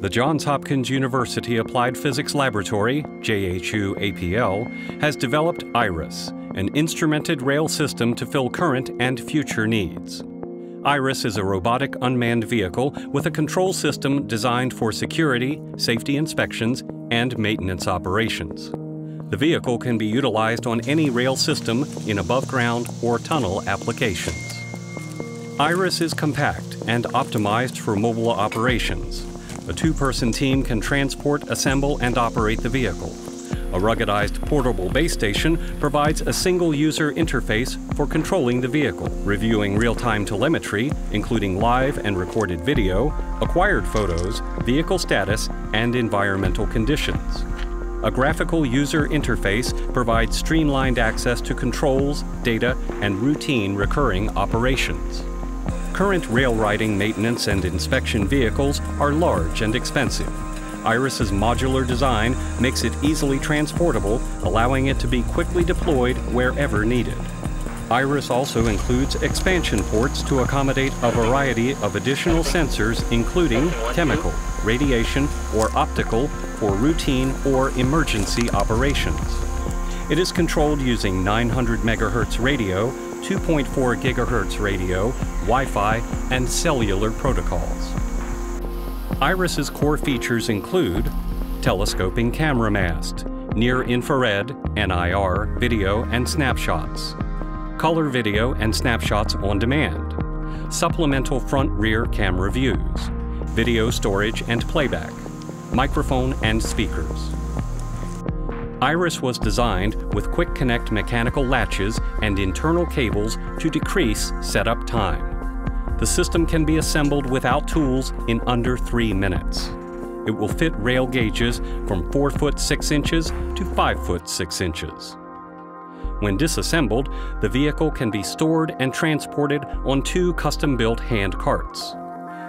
The Johns Hopkins University Applied Physics Laboratory, JHU APL, has developed IRIS, an instrumented rail system to fill current and future needs. IRIS is a robotic unmanned vehicle with a control system designed for security, safety inspections, and maintenance operations. The vehicle can be utilized on any rail system in above ground or tunnel applications. IRIS is compact and optimized for mobile operations. A two-person team can transport, assemble, and operate the vehicle. A ruggedized portable base station provides a single user interface for controlling the vehicle, reviewing real-time telemetry, including live and recorded video, acquired photos, vehicle status, and environmental conditions. A graphical user interface provides streamlined access to controls, data, and routine recurring operations. Current rail riding maintenance and inspection vehicles are large and expensive. Iris's modular design makes it easily transportable, allowing it to be quickly deployed wherever needed. Iris also includes expansion ports to accommodate a variety of additional sensors including chemical, radiation, or optical for routine or emergency operations. It is controlled using 900 MHz radio 2.4 GHz radio, Wi-Fi, and cellular protocols. Iris's core features include telescoping camera mast, near-infrared NIR video and snapshots, color video and snapshots on demand, supplemental front-rear camera views, video storage and playback, microphone and speakers. Iris was designed with quick connect mechanical latches and internal cables to decrease setup time. The system can be assembled without tools in under three minutes. It will fit rail gauges from 4 foot 6 inches to 5 foot 6 inches. When disassembled, the vehicle can be stored and transported on two custom-built hand carts.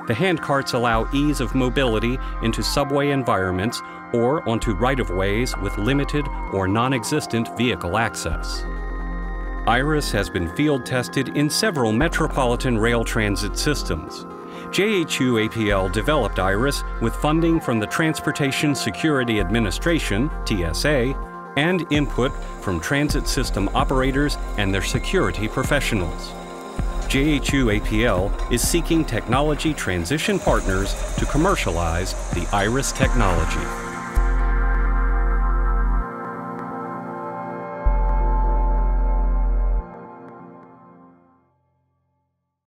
The hand carts allow ease of mobility into subway environments or onto right-of-ways with limited or non-existent vehicle access. IRIS has been field tested in several metropolitan rail transit systems. JHU APL developed IRIS with funding from the Transportation Security Administration, TSA, and input from transit system operators and their security professionals. JHU APL is seeking technology transition partners to commercialize the IRIS technology.